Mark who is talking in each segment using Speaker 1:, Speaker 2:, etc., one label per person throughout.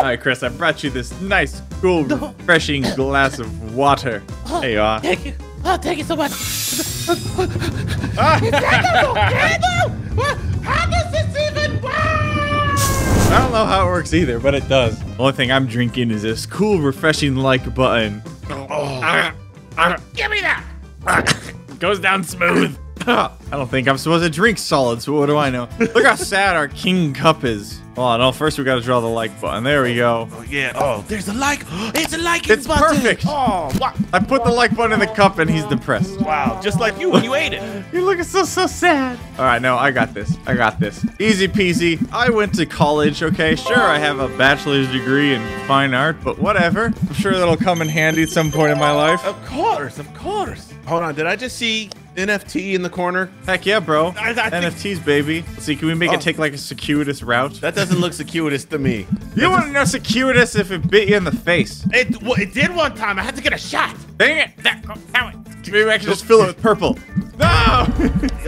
Speaker 1: All right, Chris, I brought you this nice, cool, refreshing glass of water. Oh, there you are.
Speaker 2: Thank you. Oh, thank you so much. Ah. How does this even work?
Speaker 1: I don't know how it works either, but it does. The only thing I'm drinking is this cool, refreshing like button.
Speaker 2: Give me that.
Speaker 1: Goes down smooth. Ah. I don't think I'm supposed to drink solids, but what do I know? Look how sad our king cup is. Oh no, first we gotta draw the like button. There we go.
Speaker 2: Oh yeah. Oh, there's a like. It's a liking
Speaker 1: It's
Speaker 2: button.
Speaker 1: perfect.
Speaker 2: Oh, wow.
Speaker 1: I put the like button in the cup and he's depressed.
Speaker 2: Wow. Just like you when you ate it.
Speaker 1: You're looking so, so sad. All right, no, I got this. I got this. Easy peasy. I went to college, okay? Sure, I have a bachelor's degree in fine art, but whatever. I'm sure that'll come in handy at some point in my life.
Speaker 2: Of course. Of course. Hold on. Did I just see NFT in the corner?
Speaker 1: Heck yeah, bro.
Speaker 2: I- I
Speaker 1: NFTs, baby. Let's see, can we make
Speaker 2: Oh.
Speaker 1: it take like a circuitous route?
Speaker 2: That doesn't look circuitous to me.
Speaker 1: you wouldn't know circuitous if it bit you in the face.
Speaker 2: It, well, it did one time. I had to get a shot.
Speaker 1: Dang it! That, oh. Maybe I can just fill it with purple. No!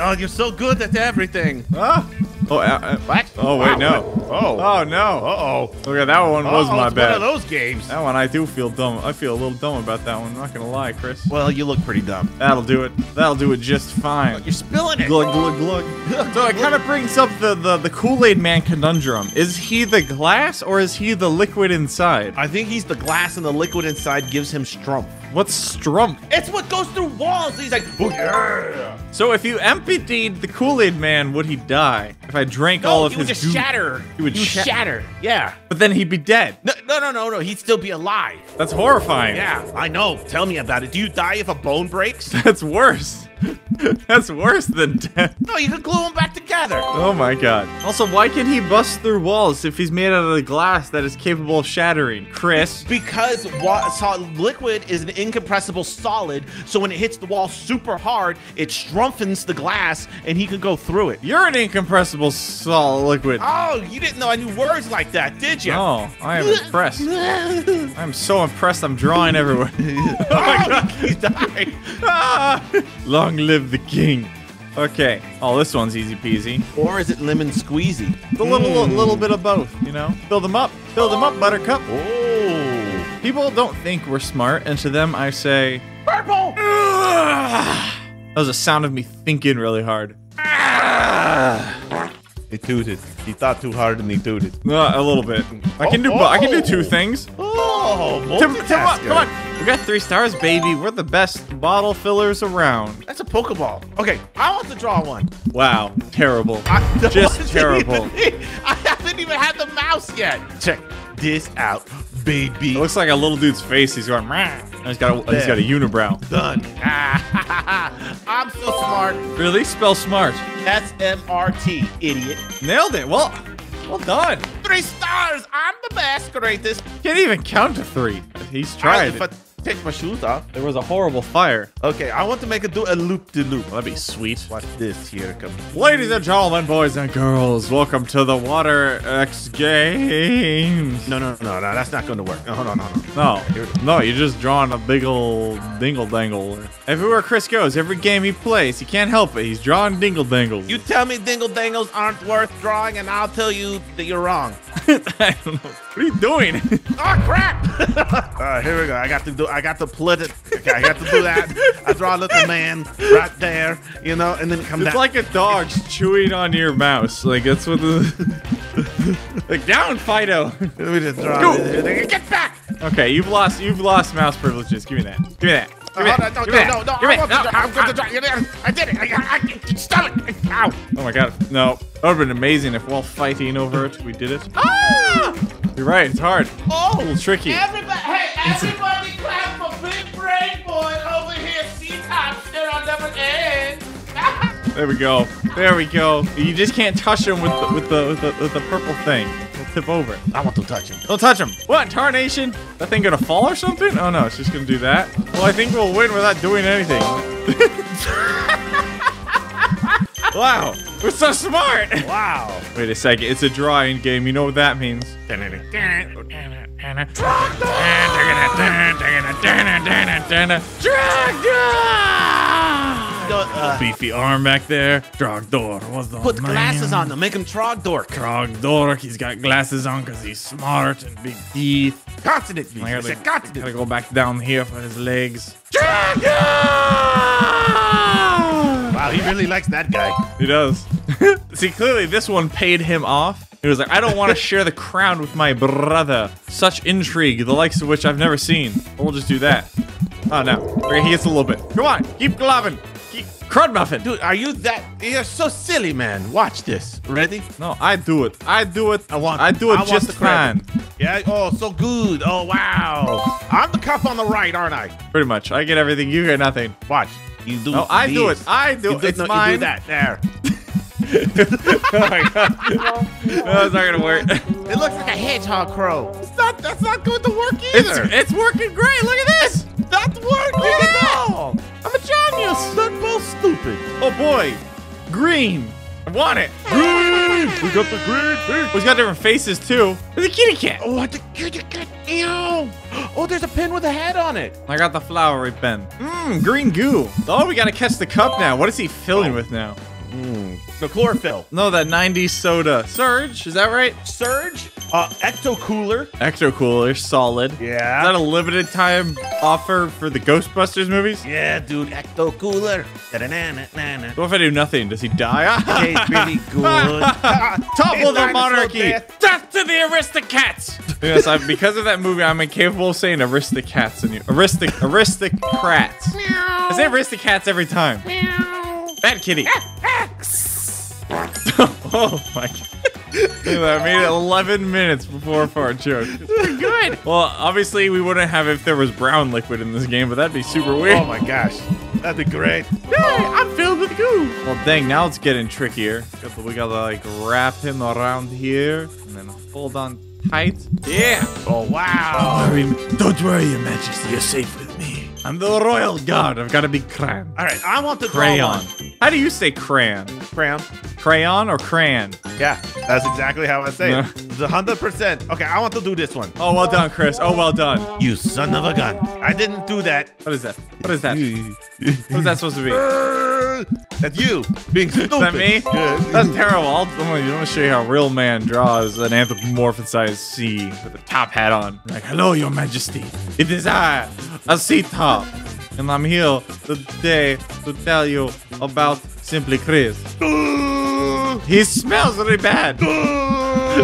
Speaker 2: Oh, you're so good at everything.
Speaker 1: ah. Oh, uh, uh,
Speaker 2: What?
Speaker 1: Oh, wait,
Speaker 2: Wow.
Speaker 1: no.
Speaker 2: Oh.
Speaker 1: Oh, no.
Speaker 2: Uh-oh.
Speaker 1: Okay, that one was
Speaker 2: Uh-oh,
Speaker 1: my bad.
Speaker 2: one of those games.
Speaker 1: That one I do feel dumb. I feel a little dumb about that one. Not gonna lie, Chris.
Speaker 2: Well, you look pretty dumb.
Speaker 1: That'll do it. That'll do it just fine.
Speaker 2: You're spilling it.
Speaker 1: Glug glug glug. So it kind of brings up the the, the Kool Aid Man conundrum. Is he the glass or is he the liquid inside?
Speaker 2: I think he's the glass and the liquid inside gives him strumph.
Speaker 1: What's strump?
Speaker 2: It's what goes through walls. He's like, oh, yeah.
Speaker 1: So if you emptied the Kool Aid Man, would he die? If I drank
Speaker 2: No,
Speaker 1: all of
Speaker 2: he would
Speaker 1: his
Speaker 2: just shatter.
Speaker 1: He would sha-
Speaker 2: shatter. Yeah.
Speaker 1: But then he'd be dead.
Speaker 2: No, no, no, no, no. He'd still be alive.
Speaker 1: That's horrifying.
Speaker 2: Yeah, I know. Tell me about it. Do you die if a bone breaks?
Speaker 1: That's worse. That's worse than death.
Speaker 2: no, you can glue them back together.
Speaker 1: Oh my god. Also, why can he bust through walls if he's made out of the glass that is capable of shattering? Chris.
Speaker 2: Because liquid is an incompressible solid, so when it hits the wall super hard, it strengthens the glass, and he can go through it.
Speaker 1: You're an incompressible solid liquid.
Speaker 2: Oh, you didn't know I knew words like that, did you?
Speaker 1: Oh, I am impressed. I'm so impressed I'm drawing everywhere.
Speaker 2: oh my god, he died.
Speaker 1: Ah! Long live the king. Okay. Oh, this one's easy peasy.
Speaker 2: Or is it lemon squeezy?
Speaker 1: A little, little bit of both, you know? Fill them up. Fill them up, buttercup.
Speaker 2: Oh,
Speaker 1: People don't think we're smart, and to them I say,
Speaker 2: purple.
Speaker 1: "Ugh." That was a sound of me thinking really hard.
Speaker 2: He tooted. He thought too hard and he tooted.
Speaker 1: Uh, a little bit. I can do. bo- I can do two things.
Speaker 2: Oh,
Speaker 1: Tim, Tim, come on,
Speaker 2: multitasker.
Speaker 1: come on. We got three stars, baby. We're the best bottle fillers around.
Speaker 2: That's a Pokeball. Okay, I want to draw one.
Speaker 1: Wow, terrible.
Speaker 2: I
Speaker 1: Just terrible.
Speaker 2: even- I haven't even had the mouse yet. Check this out, baby.
Speaker 1: It looks like a little dude's face. He's going. "Meow." And He's got a, he's got a unibrow.
Speaker 2: done. I'm so smart.
Speaker 1: Really? Spell smart.
Speaker 2: S M R T, idiot.
Speaker 1: Nailed it. Well, well done.
Speaker 2: Three stars. I'm the best, greatest.
Speaker 1: Can't even count to three. He's
Speaker 2: All
Speaker 1: tried.
Speaker 2: I take my shoes off.
Speaker 1: there was a horrible fire.
Speaker 2: Okay, I want to make it do a loop de loop.
Speaker 1: That'd be sweet.
Speaker 2: Watch this here. Come.
Speaker 1: Ladies and gentlemen, boys and girls, welcome to the Water X Games.
Speaker 2: No, no, no, no. That's not going to work. No, no, no, hold on.
Speaker 1: No, no, you're just drawing a big ol' dingle dangle. Everywhere Chris goes, every game he plays, he can't help it. He's drawing dingle dangles.
Speaker 2: You tell me dingle dangles aren't worth drawing, and I'll tell you that you're wrong.
Speaker 1: I don't know. What are you doing?
Speaker 2: Oh crap! uh, here we go. I got to do. I got to split it. Okay, I got to do that. I draw a little man right there, you know, and then come
Speaker 1: it's
Speaker 2: down.
Speaker 1: like a dog chewing on your mouse. Like that's what the. like down, Fido.
Speaker 2: Let me just draw.
Speaker 1: Go.
Speaker 2: it. Get back!
Speaker 1: Okay, you've lost. You've lost mouse privileges. Give me that. Give me that. Give
Speaker 2: Uh,
Speaker 1: that.
Speaker 2: no,
Speaker 1: Give
Speaker 2: no,
Speaker 1: that.
Speaker 2: no, no,
Speaker 1: Give me
Speaker 2: I want
Speaker 1: that.
Speaker 2: to draw. I'm going to know, I did it. I, I, stop it! Ow!
Speaker 1: Oh my god. No. That would have been amazing if while fighting over it, we did it. Ah! You're right. It's hard.
Speaker 2: Oh!
Speaker 1: A little tricky.
Speaker 2: Everybody, hey, everybody clap for Big Brain Boy over here. Ctop shit on number eight.
Speaker 1: There we go. There we go. You just can't touch him with the, with the with the with the purple thing. It'll tip over.
Speaker 2: I want to touch him.
Speaker 1: Don't touch him. What? Tarnation? That thing gonna fall or something? Oh no, it's just gonna do that. Well, I think we'll win without doing anything. wow, we're so smart.
Speaker 2: Wow.
Speaker 1: Wait a second. It's a drawing game. You know what that means? Trogdor!
Speaker 2: Uh,
Speaker 1: Beefy arm back there. Trogdor was the
Speaker 2: put
Speaker 1: man.
Speaker 2: glasses on to make him Trogdor.
Speaker 1: Trogdor, he's got glasses on because he's smart and big teeth.
Speaker 2: Consonant.
Speaker 1: I gotta,
Speaker 2: said consonant.
Speaker 1: gotta go back down here for his legs.
Speaker 2: Wow, he really likes that guy.
Speaker 1: He does. See, clearly this one paid him off. He was like, I don't want to share the crown with my brother. Such intrigue, the likes of which I've never seen. We'll just do that. Oh, no. Okay, he gets a little bit. Come on, keep globbing. Crud muffin.
Speaker 2: Dude, are you that? You're so silly, man. Watch this. Ready?
Speaker 1: No, I do it. I do it.
Speaker 2: I want.
Speaker 1: I do it
Speaker 2: want
Speaker 1: just fine.
Speaker 2: Yeah. Oh, so good. Oh, wow. I'm the cop on the right, aren't I?
Speaker 1: Pretty much. I get everything. You get nothing.
Speaker 2: Watch. You do.
Speaker 1: No, I do it. I do
Speaker 2: You
Speaker 1: it.
Speaker 2: do,
Speaker 1: It's
Speaker 2: no,
Speaker 1: mine.
Speaker 2: You do that. There.
Speaker 1: oh my god. No, it's not gonna work.
Speaker 2: It looks like a hedgehog crow. It's not. That's not going to work
Speaker 1: It's,
Speaker 2: either.
Speaker 1: it's working great. Look at this.
Speaker 2: not working at all.
Speaker 1: I'm a genius.
Speaker 2: Stupid.
Speaker 1: Oh boy. Green. I want it.
Speaker 2: Green. We got the green.
Speaker 1: Oh, he's got different faces too. There's a kitty cat.
Speaker 2: Oh, think you get ew. Oh, there's a pin with a head on it.
Speaker 1: I got the flowery pen. Mmm, green goo. Oh, we gotta catch the cup now. What is he filling with now?
Speaker 2: The chlorophyll.
Speaker 1: No, that 90s soda. Surge, is that right?
Speaker 2: Surge. Uh, ecto cooler.
Speaker 1: Ecto cooler, solid. Yeah. Is that a limited time offer for the Ghostbusters movies?
Speaker 2: Yeah, dude. Ecto cooler.
Speaker 1: What if I do nothing? Does he die?
Speaker 2: Tastes really good.
Speaker 1: Topple the monarchy!
Speaker 2: death.
Speaker 1: Death to the Aristocats! yes, I, because of that movie, I'm incapable of saying Aristocats and Aristic Aristocrats. I say Aristocats every time. Bad kitty. oh my god. That, I made it 11 minutes before for our joke. It's pretty good. Well, obviously we wouldn't have if there was brown liquid in this game, but that'd be super weird.
Speaker 2: Oh my gosh. That'd be great.
Speaker 1: Hey, I'm filled with goo. Well, dang, now it's getting trickier. We gotta like wrap him around here and then hold on tight. Yeah.
Speaker 2: Oh wow.
Speaker 1: don't worry, Your Majesty. You're safe with me. I'm the royal guard. I've got to be crayon.
Speaker 2: All right, I want the
Speaker 1: Crayon. How do you say crayon?
Speaker 2: Crayon.
Speaker 1: Crayon or crayon?
Speaker 2: Yeah, that's exactly how I say it. It's a hundred percent. Okay, I want to do this one.
Speaker 1: Oh, well done, Chris. Oh, well done.
Speaker 2: You son of a gun. I didn't do that.
Speaker 1: What is that? What is that? What is that supposed to be?
Speaker 2: That's you being stupid.
Speaker 1: Is that me? That's terrible. I'll, I'm gonna, show you how a real man draws an anthropomorphized sea with a top hat on. Like, hello, your majesty. It is I, a sea top. And I'm here today to tell you about Simply Chris. He smells really bad.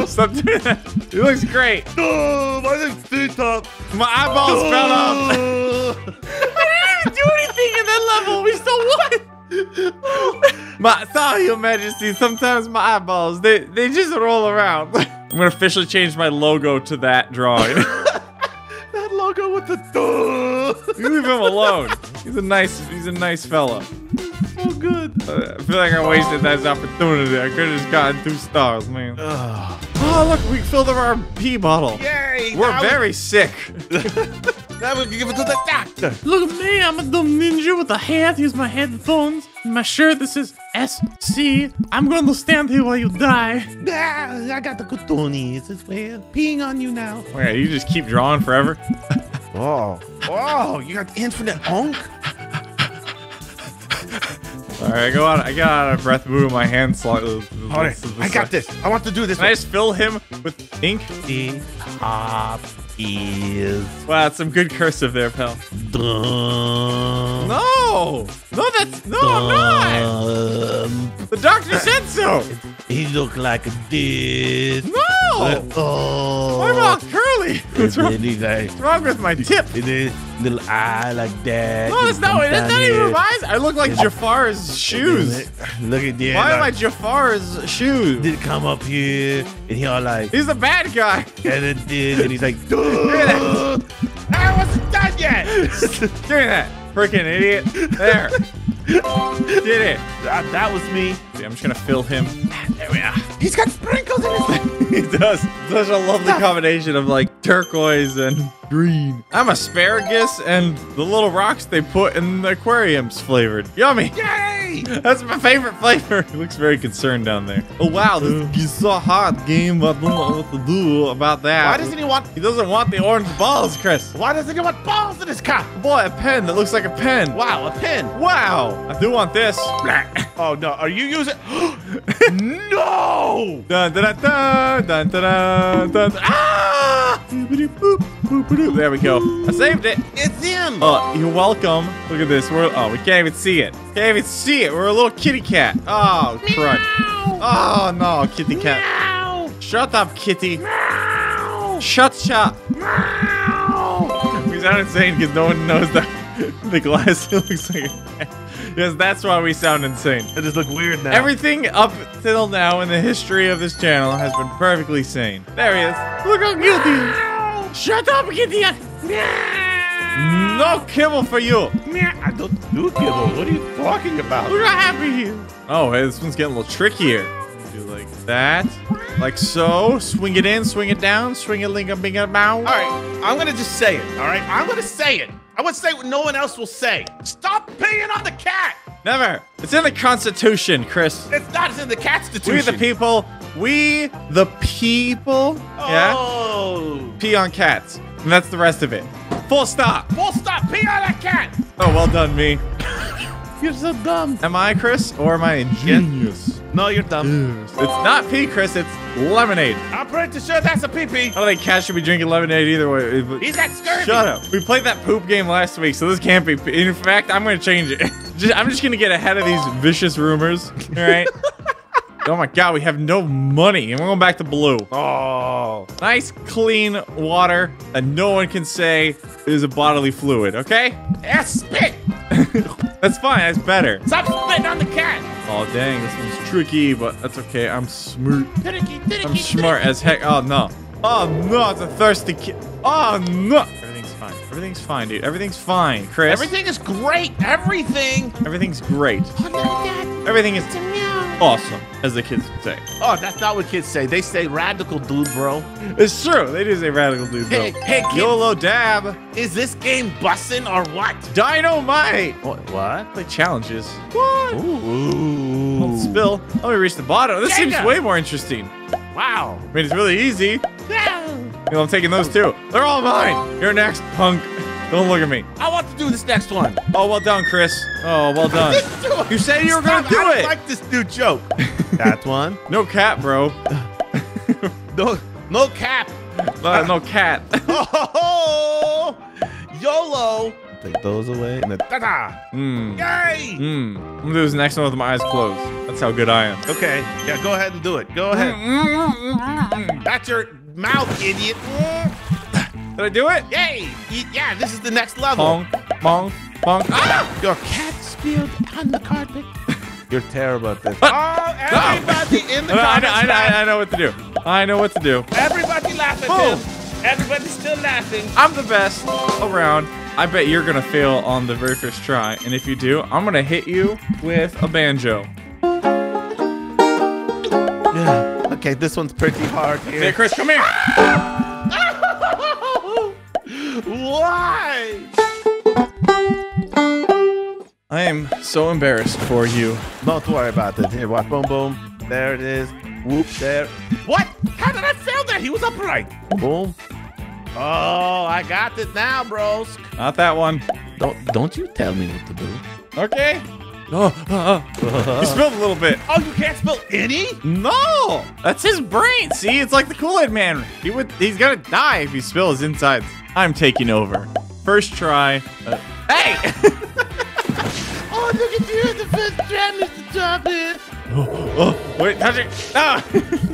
Speaker 1: Stop doing that. He looks great.
Speaker 2: my name's T-Top.
Speaker 1: My eyeballs fell off. I didn't even do anything in that level. We still won. my sorry, your majesty. Sometimes my eyeballs they they just roll around. I'm gonna officially change my logo to that drawing.
Speaker 2: that logo with the duh.
Speaker 1: you leave him alone. He's a nice he's a nice fella.
Speaker 2: so good.
Speaker 1: Uh, I feel like I wasted that opportunity. I could have just gotten two stars, man.
Speaker 2: Ugh.
Speaker 1: Oh look, we filled up our pee bottle.
Speaker 2: Yay!
Speaker 1: We're
Speaker 2: now
Speaker 1: very sick.
Speaker 2: We, now we can give it to the doctor.
Speaker 1: Look at me, I'm a dumb ninja with a hat. Here's my headphones. My shirt, this is SC. I'm gonna stand here while you die.
Speaker 2: Ah, I got the cotonis as well. Peeing on you now.
Speaker 1: Okay, you just keep drawing forever.
Speaker 2: Oh. Oh, you got infinite honk?
Speaker 1: All right, go on. I got out of breath, moving my hand slightly.
Speaker 2: All right, I got this. I want to do this.
Speaker 1: Can I just fill him with ink?
Speaker 2: The top is
Speaker 1: Wow, that's some good cursive there, pal.
Speaker 2: done.
Speaker 1: No, no, that's no, I'm not.
Speaker 2: Um,
Speaker 1: The doctor said so.
Speaker 2: he look like this.
Speaker 1: No,
Speaker 2: Oh.
Speaker 1: my mouth's curly. What's wrong,
Speaker 2: like,
Speaker 1: what's wrong with my tip?
Speaker 2: and then little eye like that.
Speaker 1: No, that's not. That's not even my eyes. I look like Jafar's shoes.
Speaker 2: Look at that.
Speaker 1: Why am I Jafar's shoes?
Speaker 2: did come up here and he all like
Speaker 1: He's a bad guy.
Speaker 2: and then did and he's like Duh! I wasn't done yet.
Speaker 1: Give me that. Freaking idiot. There. Did it.
Speaker 2: that, that was me.
Speaker 1: See, I'm just gonna fill him. There we are.
Speaker 2: He's got sprinkles in his
Speaker 1: he does. Such a lovely combination of like turquoise and green. I'm asparagus and the little rocks they put in the aquariums flavored. Yummy.
Speaker 2: Yay!
Speaker 1: That's my favorite flavor. He looks very concerned down there. Oh wow, this uh. is so hot game. I don't know what to do about that.
Speaker 2: Why doesn't he want?
Speaker 1: He doesn't want the orange balls, Chris.
Speaker 2: Why doesn't he want balls in his cup?
Speaker 1: Boy, a pen that looks like a pen.
Speaker 2: Wow, a pen.
Speaker 1: Wow. I do want this.
Speaker 2: Oh no, are you using? no!
Speaker 1: Dun, dun, dun, dun, dun, dun, dun, dun. Ah! There we go. I saved it.
Speaker 2: It's him.
Speaker 1: Oh, you're welcome. Look at this. We're oh, we can't even see it. Can't even see it. We're a little kitty cat. Oh, crud. Oh no, kitty cat.
Speaker 2: Meow.
Speaker 1: Shut up, kitty.
Speaker 2: Meow.
Speaker 1: Shut shut.
Speaker 2: Meow.
Speaker 1: We sound insane because no one knows that the glass looks like. A yes, that's why we sound insane.
Speaker 2: It just look weird now.
Speaker 1: Everything up till now in the history of this channel has been perfectly sane. There he is. Look how cute he is. Shut up, kitty. No kibble for you.
Speaker 2: Meow. I don't do kibble. What are you talking about?
Speaker 1: Look how happy he is. Oh, hey, this one's getting a little trickier. Do like that. Like so. Swing it in, swing it down, swing it, ling a bing a bow.
Speaker 2: All right, I'm gonna just say it. All right, I'm gonna say it. I would say what no one else will say. Stop peeing on the cat.
Speaker 1: Never. It's in the Constitution, Chris.
Speaker 2: It's not it's in the Constitution.
Speaker 1: We the people. We the people. Yeah.
Speaker 2: Oh.
Speaker 1: Pee on cats. And that's the rest of it. Full stop.
Speaker 2: Full stop. Pee on that cat.
Speaker 1: Oh, well done, me.
Speaker 2: You're so dumb.
Speaker 1: Am I Chris or am I ingenious?
Speaker 2: No, you're dumb.
Speaker 1: Yes. It's not pee, Chris. It's lemonade.
Speaker 2: I'm pretty sure that's a pee pee.
Speaker 1: I don't think cats should be drinking lemonade either way.
Speaker 2: He's got scurvy.
Speaker 1: Shut up. We played that poop game last week, so this can't be. In fact, I'm going to change it. Just- I'm just going to get ahead of these vicious rumors. All right. oh my God, we have no money, and we're going back to blue.
Speaker 2: Oh.
Speaker 1: Nice, clean water that no one can say is a bodily fluid. Okay.
Speaker 2: Ass spit.
Speaker 1: That's fine. That's better.
Speaker 2: Stop spitting on the cat.
Speaker 1: Oh dang, this one's tricky, but that's okay. I'm smart. I'm smart as heck. Oh no. Oh no, it's a thirsty kid. Oh no. Everything's fine. Everything's fine, dude. Everything's fine, Chris.
Speaker 2: Everything is great. Everything.
Speaker 1: Everything's great.
Speaker 2: Oh, at.
Speaker 1: Everything is
Speaker 2: It's a meow.
Speaker 1: awesome, as the kids say.
Speaker 2: Oh, that's not what kids say. They say radical dude, bro.
Speaker 1: It's true. They do say radical dude, bro.
Speaker 2: Hey, hey, kid.
Speaker 1: YOLO dab.
Speaker 2: Is this game bussin' or what?
Speaker 1: Dynamite.
Speaker 2: What? What?
Speaker 1: Play challenges. What?
Speaker 2: Ooh.
Speaker 1: Don't spill. Let me reach the bottom. This seems
Speaker 2: Jenga.
Speaker 1: way more interesting.
Speaker 2: Wow.
Speaker 1: I mean, it's really easy. You know, I'm taking those too. They're all mine. You're next, punk. Don't look at me.
Speaker 2: I want to do this next one.
Speaker 1: Oh, well done, Chris. Oh, well done. You said you were gonna
Speaker 2: Stop,
Speaker 1: do
Speaker 2: I
Speaker 1: it.
Speaker 2: like this new joke. that one.
Speaker 1: No cat, bro.
Speaker 2: No, no cap.
Speaker 1: Uh, no cat.
Speaker 2: Oh, YOLO. Take those away and then ta-da.
Speaker 1: Mmm.
Speaker 2: Yay.
Speaker 1: Mmm. I'm gonna do this next one with my eyes closed. That's how good I am.
Speaker 2: Okay. Yeah, go ahead and do it. Go ahead.
Speaker 1: Mm.
Speaker 2: That's your mouth, idiot.
Speaker 1: Did I do it?
Speaker 2: Yay. Yeah, this is the next level.
Speaker 1: Bonk, bonk, bonk. Ah!
Speaker 2: Your cat spilled on the carpet. You're terrible at this.
Speaker 1: Ah!
Speaker 2: Oh, everybody in the
Speaker 1: No, I, know, I, know. I know what to do. I know what to do.
Speaker 2: Everybody laugh at
Speaker 1: Boom.
Speaker 2: him. Everybody's still laughing.
Speaker 1: I'm the best around. I bet you're gonna fail on the very first try, and if you do, I'm gonna hit you with a banjo.
Speaker 2: Yeah. Okay, this one's pretty hard here. Hey.
Speaker 1: Chris, come here.
Speaker 2: Why?
Speaker 1: I am so embarrassed for you.
Speaker 2: Don't worry about it. Here, what? Boom, boom. There it is. Whoop, there. What? How did I fail that? He was upright. Boom. Oh, I got it now, bros.
Speaker 1: Not that one.
Speaker 2: Don't don't you tell me what to do.
Speaker 1: Okay. Oh, uh, uh. you spilled a little bit.
Speaker 2: Oh, you can't spill any?
Speaker 1: No, that's his brain. See, it's like the Kool-Aid Man. He would. He's gonna die if he spills his insides. I'm taking over. First try. Uh, hey.
Speaker 2: Oh, look at you. The first try, Mr. Chocolate.
Speaker 1: oh, wait, touch it. Ah.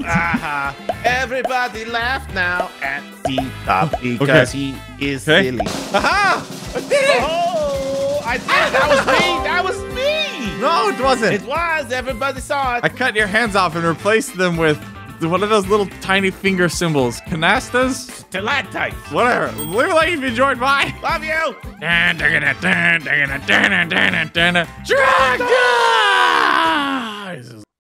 Speaker 2: Aha. Everybody laugh now at the top because he is
Speaker 1: Okay.
Speaker 2: silly.
Speaker 1: Aha! I did it.
Speaker 2: Oh, I did. That was me. That was me.
Speaker 1: No, it wasn't.
Speaker 2: It was. Everybody saw it.
Speaker 1: I cut your hands off and replaced them with one of those little tiny finger cymbals. Canastas?
Speaker 2: Stalactites.
Speaker 1: Whatever. Live like you've enjoyed mine.
Speaker 2: Love you.
Speaker 1: Dragon!